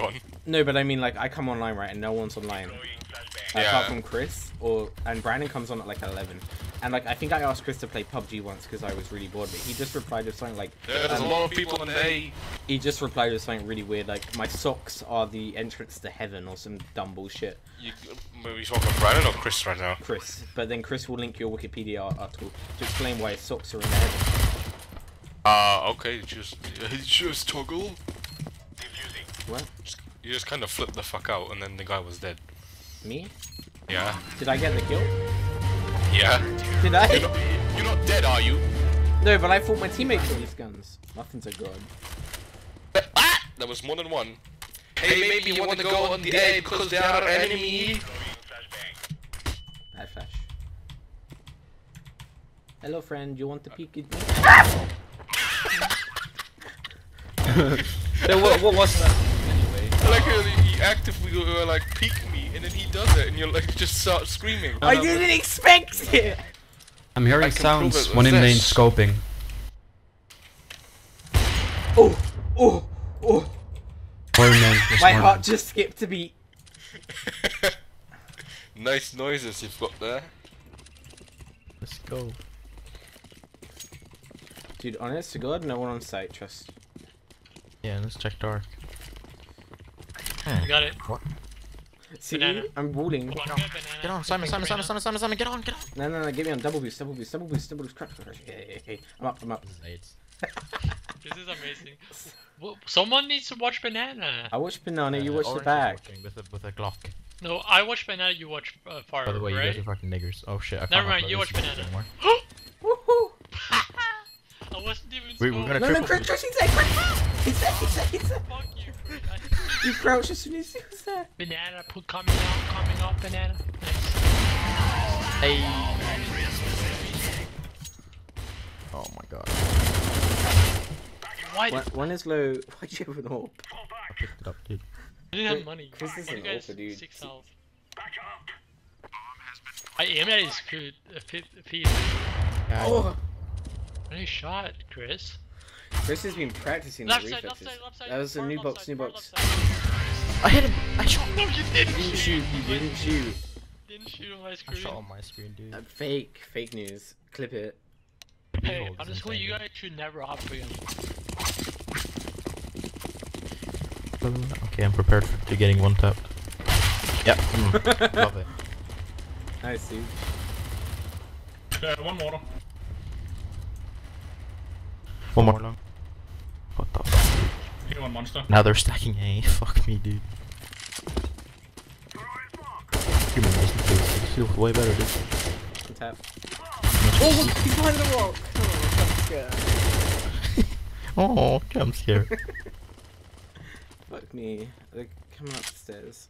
gone. No, but I mean, like, I come online, right, and no one's online. Yeah. Apart from Chris, or and Brandon comes on at like 11. And like, I think I asked Chris to play PUBG once because I was really bored, but he just replied with something like, There's a um, lot of people in A. he just replied with something really weird, like, my socks are the entrance to heaven, or some dumb bullshit. You, maybe talking Brandon or Chris right now? Chris. But then Chris will link your Wikipedia article to explain why his socks are in heaven. Uh, okay, just, just toggle. What? Just, you just kind of flipped the fuck out, and then the guy was dead. Me? Yeah. Did I get the kill? Yeah. Did I? You're not, you're not dead, are you? No, but I thought my teammates got these guns. Nothing's a god. Ah! There was more than one. Hey, maybe you want to go on the A because they are our enemy. Bad flash. Hello, friend. You want to peek at me? So what, what was that anyway? I like how he actively uh, like peek me, and then he does it, and you're like just start screaming. I didn't expect it. I'm hearing I can prove sounds. it One with in lane this. scoping. Oh, oh, oh! Four in lane. just My one. heart just skipped a beat. nice noises you've got there. Let's go. Dude, honest to God, no one on site. Trust. Yeah, let's check dark. Got it. See, Banana. I'm walling. One good. Get on, Simon, Simon, Simon, Simon, Simon, Simon, get on, get on! No, no, no, get me on double boost, double boost, double boost, double boost, crash, crash. Okay, okay, okay. I'm up, I'm up. This is amazing. Well, someone needs to watch banana. I watch banana, you Uh, watch the Orange bag. With a, with a Glock. No, I watch banana. You watch uh, far. By the way, you guys are fucking niggers. Oh shit, I can't Never mind, you watch banana. anymore. Woohoo! I wasn't even. Wait, we're scrolling. gonna No, no, triple crash, crash, he's there, crash! He's there, he's there, he's there. Fuck you. Chris. You crouch as soon as he was there. banana put coming out, coming out, banana. Nice. Hey! Oh my god. Why One, did one is low. Why'd you have an AWP? I picked it up, dude. I didn't have money? Chris is What an do you guys alpha, dude. Six health. I aimed at his foot, uh, feet. feet. Oh! Nice shot, Chris. Chris has been practicing the Left side, left reflexes. side, left side. That was a new box, side, new box. I hit him! I shot No, you didn't. You didn't shoot, you didn't shoot. Didn't shoot on my screen. I shot on my screen, dude. Uh, fake, fake news. Clip it. Hey, Behold is honestly, you guys should never opt for him. Okay, I'm prepared for, to getting one tapped. Yep. mm, love it. Nice, dude. Uh, one water. One more long. What the fuck? Here one monster. Now they're stacking A. Fuck me, dude. Human doesn't feel, feels way better, dude. On tap. Oh, he's behind the rock! Oh, I'm scared. Oh, jump scare. Fuck me. They're coming up the stairs.